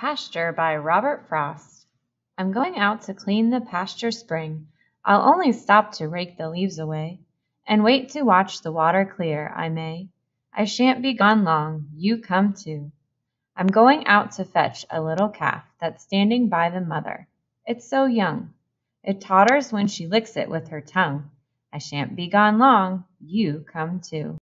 Pasture by Robert Frost. I'm going out to clean the pasture spring, I'll only stop to rake the leaves away, And wait to watch the water clear, I may, I shan't be gone long, you come too. I'm going out to fetch a little calf That's standing by the mother, it's so young, It totters when she licks it with her tongue, I shan't be gone long, you come too.